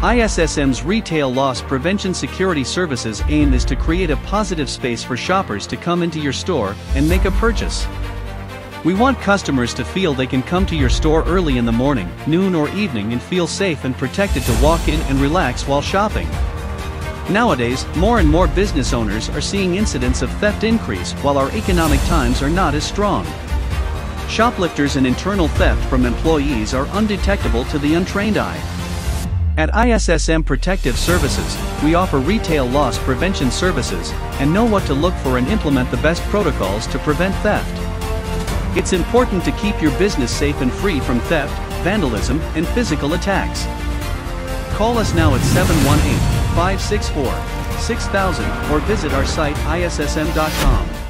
ISSM's Retail Loss Prevention Security Services aim is to create a positive space for shoppers to come into your store and make a purchase. We want customers to feel they can come to your store early in the morning, noon or evening and feel safe and protected to walk in and relax while shopping. Nowadays, more and more business owners are seeing incidents of theft increase while our economic times are not as strong. Shoplifters and internal theft from employees are undetectable to the untrained eye. At ISSM Protective Services, we offer retail loss prevention services and know what to look for and implement the best protocols to prevent theft. It's important to keep your business safe and free from theft, vandalism, and physical attacks. Call us now at 718 564 6000 or visit our site issm.com.